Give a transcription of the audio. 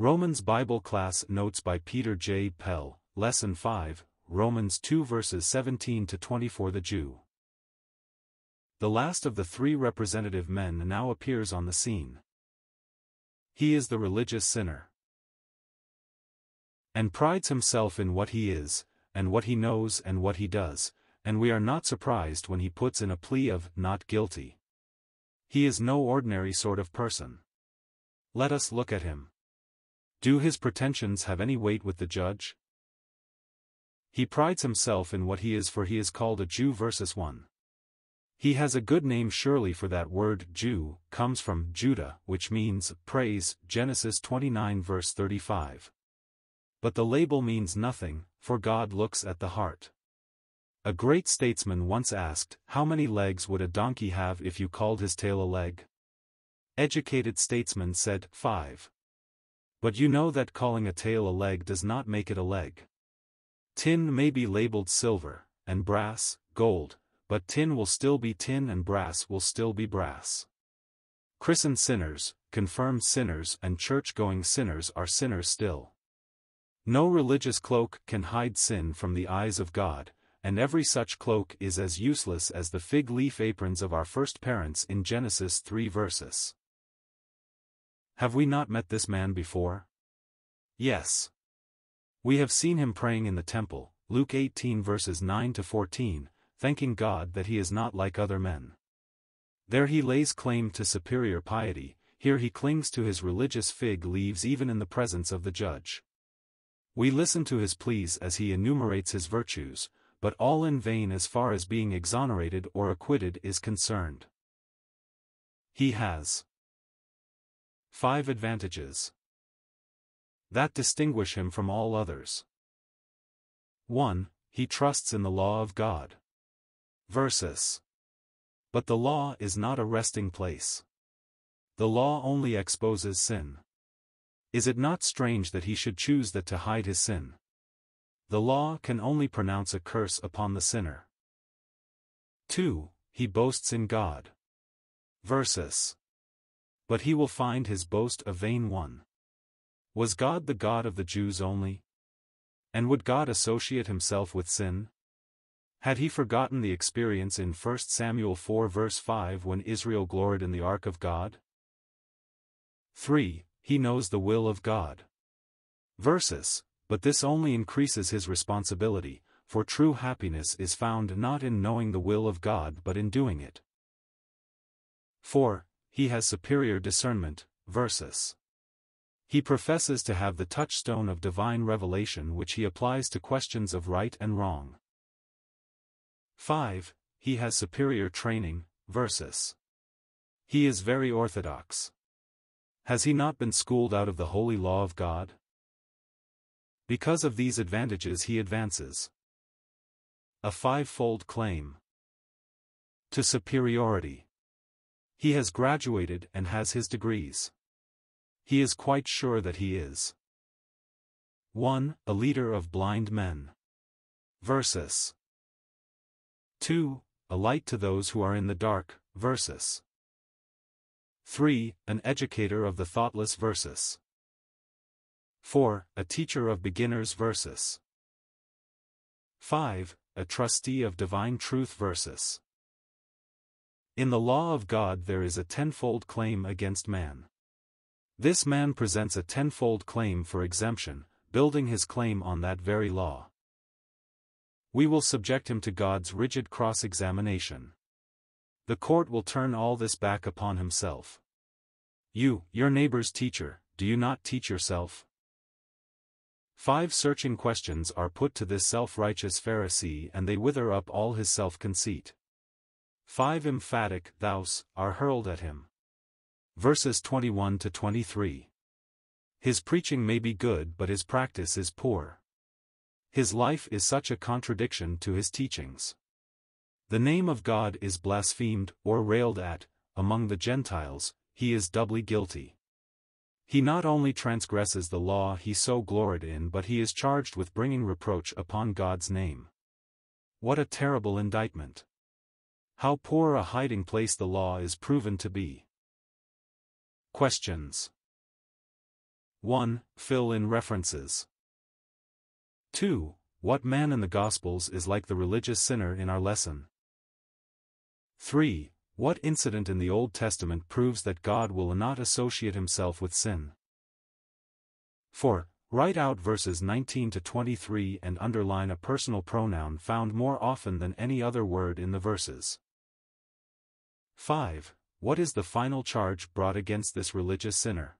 Romans Bible Class Notes by Peter J. Pell, Lesson 5, Romans 2 verses 17 to 24 The Jew. The last of the three representative men now appears on the scene. He is the religious sinner. And prides himself in what he is, and what he knows and what he does, and we are not surprised when he puts in a plea of not guilty. He is no ordinary sort of person. Let us look at him. Do his pretensions have any weight with the judge? He prides himself in what he is for he is called a Jew versus 1. He has a good name surely for that word Jew comes from Judah which means praise Genesis 29 verse 35. But the label means nothing, for God looks at the heart. A great statesman once asked, how many legs would a donkey have if you called his tail a leg? Educated statesman said, five. But you know that calling a tail a leg does not make it a leg. Tin may be labeled silver, and brass, gold, but tin will still be tin and brass will still be brass. Christened sinners, confirmed sinners and church-going sinners are sinners still. No religious cloak can hide sin from the eyes of God, and every such cloak is as useless as the fig leaf aprons of our first parents in Genesis 3 verses. Have we not met this man before? Yes. We have seen him praying in the temple, Luke 18 verses 9 to 14, thanking God that he is not like other men. There he lays claim to superior piety, here he clings to his religious fig leaves even in the presence of the judge. We listen to his pleas as he enumerates his virtues, but all in vain as far as being exonerated or acquitted is concerned. He has five advantages that distinguish him from all others. 1. He trusts in the law of God. Versus. But the law is not a resting place. The law only exposes sin. Is it not strange that he should choose that to hide his sin? The law can only pronounce a curse upon the sinner. 2. He boasts in God. Versus. But he will find his boast a vain one. Was God the God of the Jews only? And would God associate himself with sin? Had he forgotten the experience in 1 Samuel 4 verse 5 when Israel gloried in the ark of God? 3. He knows the will of God. Versus but this only increases his responsibility, for true happiness is found not in knowing the will of God but in doing it. 4. He has superior discernment, versus. He professes to have the touchstone of divine revelation which he applies to questions of right and wrong. 5. He has superior training, versus. He is very orthodox. Has he not been schooled out of the holy law of God? Because of these advantages he advances. A five-fold claim. To superiority. He has graduated and has his degrees. He is quite sure that he is 1. A leader of blind men. Versus 2. A light to those who are in the dark, versus 3. An educator of the thoughtless versus 4. A teacher of beginners versus 5. A trustee of divine truth versus In the law of God there is a tenfold claim against man. This man presents a tenfold claim for exemption, building his claim on that very law. We will subject him to God's rigid cross-examination. The court will turn all this back upon himself. You, your neighbor's teacher, do you not teach yourself? Five searching questions are put to this self-righteous Pharisee and they wither up all his self-conceit. Five emphatic thous are hurled at him. Verses 21 to 23. His preaching may be good but his practice is poor. His life is such a contradiction to his teachings. The name of God is blasphemed or railed at, among the Gentiles, he is doubly guilty. He not only transgresses the law he so gloried in but he is charged with bringing reproach upon God's name. What a terrible indictment! How poor a hiding place the law is proven to be. Questions 1. Fill in references. 2. What man in the Gospels is like the religious sinner in our lesson? 3. What incident in the Old Testament proves that God will not associate himself with sin? 4. Write out verses 19 to 23 and underline a personal pronoun found more often than any other word in the verses. 5. What is the final charge brought against this religious sinner?